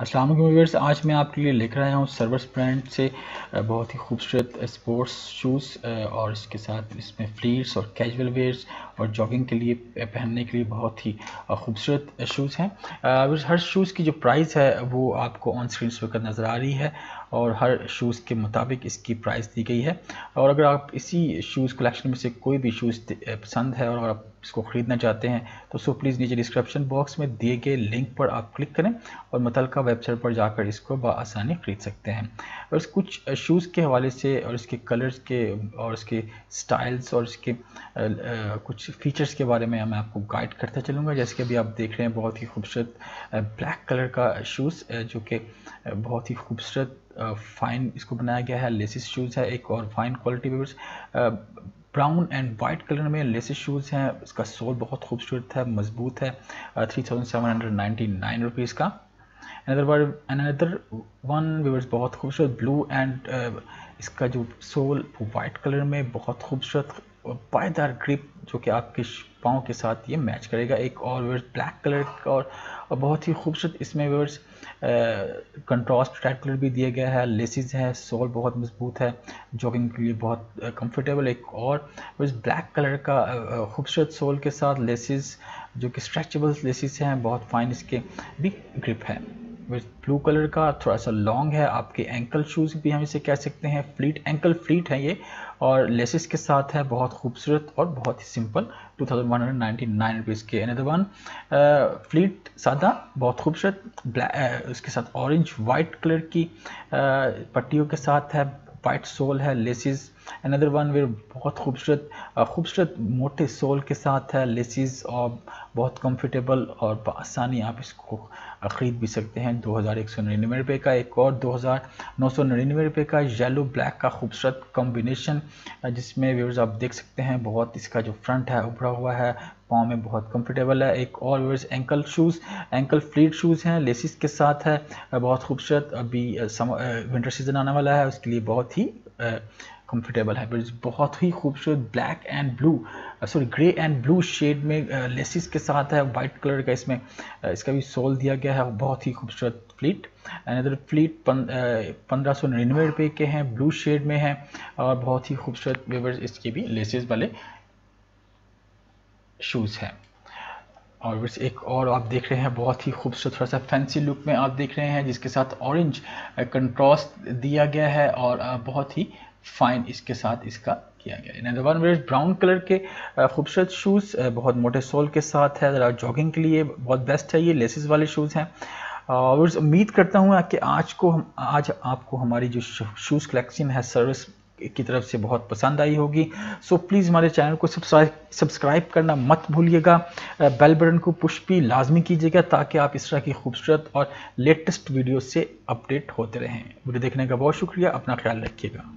अस्सलाम व्यवर्स आज मैं आपके लिए लेकर आया हूँ सर्वर्स ब्रांड से बहुत ही खूबसूरत स्पोर्ट्स शूज़ और इसके साथ इसमें फ्लीट्स और कैजुअल वेयर्स और जॉगिंग के लिए पहनने के लिए बहुत ही खूबसूरत शूज़ हैं। हर शूज़ की जो प्राइस है, वो आपको ऑन स्क्रीन वक्त नज़र आ रही है। और हर शूज़ के मुताबिक इसकी प्राइस दी गई है। और अगर आप इसी शूज़ कलेक्शन में से कोई भी शूज़ पसंद है और आप इसको ख़रीदना चाहते हैं तो सो प्लीज़ नीचे डिस्क्रिप्शन बॉक्स में दिए गए लिंक पर आप क्लिक करें और मुतल वेबसाइट पर जाकर इसको बसानी ख़रीद सकते हैं। और कुछ शूज़ के हवाले से और इसके कलर्स के और इसके स्टाइल्स और इसके कुछ फ़ीचर्स के बारे में मैं आपको गाइड करता चलूँगा। जैसे कि अभी आप देख रहे हैं बहुत ही खूबसूरत ब्लैक कलर का शूज़ जो कि बहुत ही खूबसूरत फाइन इसको बनाया गया है लेसिस शूज़ है एक और fine quality viewers brown and white colour में लेसिस शूज़ हैं, इसका सोल बहुत खूबसूरत है, मज़बूत है three thousand seven hundred ninety nine rupees का। Another word another one viewers बहुत खूबसूरत ब्लू एंड इसका जो सोल वाइट कलर में बहुत खूबसूरत पायदार ग्रिप जो कि आपके पाँव के साथ ये मैच करेगा। एक और वेवर्स ब्लैक कलर का और, और बहुत ही खूबसूरत इसमें वेवर्स कंट्रास्ट रेड कलर भी दिया गया है। लेसिस है सोल बहुत मज़बूत है जॉगिंग के लिए बहुत कंफर्टेबल एक और वेवर्स ब्लैक कलर का खूबसूरत सोल के साथ लेसिस जो कि स्ट्रेचेबल लेसिस हैं बहुत फाइन इसके भी ग्रिप है। ब्लू कलर का, थोड़ा सा लॉन्ग है, आपके एंकल शूज़ भी हम इसे कह सकते हैं फ्लीट एंकल फ्लीट है ये, और लेसिस के साथ है बहुत खूबसूरत और बहुत ही simple two thousand one hundred ninety nine rupees के अनदर वन फ्लीट सादा, बहुत खूबसूरत ब्लैक उसके साथ ऑरेंज वाइट कलर की पट्टियों के साथ है वाइट सोल है लेसिस अनदर वन वे बहुत खूबसूरत खूबसूरत मोटे सोल के साथ है, लेसिस और बहुत कंफर्टेबल और आसानी आप इसको ख़रीद भी सकते हैं। दो हज़ार एक सौ का एक और, दो हज़ार नौ सौ निन्यानवे रुपये का येलो ब्लैक का खूबसूरत कॉम्बिनेशन जिसमें व्यूवर्स आप देख सकते हैं, बहुत इसका जो फ्रंट है, उभरा हुआ है, पाँव में बहुत कंफर्टेबल है। एक और viewers ankle shoes ankle flat shoes हैं, लेसिस के साथ है बहुत खूबसूरत। अभी विंटर सीज़न आने वाला है, उसके लिए बहुत ही कंफर्टेबल है बहुत ही खूबसूरत black and blue sorry grey and blue shade में लेसिस के साथ है वाइट कलर का इसमें इसका भी सोल दिया गया है, बहुत ही खूबसूरत फ्लीट अनदर फ्लीट पंद्रह सौ निन्यानवे रुपये के हैं ब्लू शेड में है, और बहुत ही खूबसूरत वेवर्स इसके भी लेसिस वाले शूज़ हैं। और बस एक और आप देख रहे हैं, बहुत ही खूबसूरत थोड़ा सा फैंसी लुक में आप देख रहे हैं, जिसके साथ ऑरेंज कंट्रास्ट दिया गया है और बहुत ही फाइन इसके साथ इसका किया गया है। वन वेयर ब्राउन कलर के खूबसूरत शूज़ बहुत मोटे सोल के साथ है, ज़रा जॉगिंग के लिए बहुत बेस्ट है, ये लेसिस वाले शूज़ हैं। और उम्मीद करता हूँ कि आज को हम, आज आपको हमारी जो शूज़ कलेक्शन है सर्विस की तरफ़ से बहुत पसंद आई होगी। सो प्लीज़ हमारे चैनल को सब्सक्राइब सब्सक्राइब करना मत भूलिएगा। बेल बटन को पुश भी लाजमी कीजिएगा ताकि आप इस तरह की खूबसूरत और लेटेस्ट वीडियो से अपडेट होते रहें। वीडियो देखने का बहुत शुक्रिया। अपना ख्याल रखिएगा।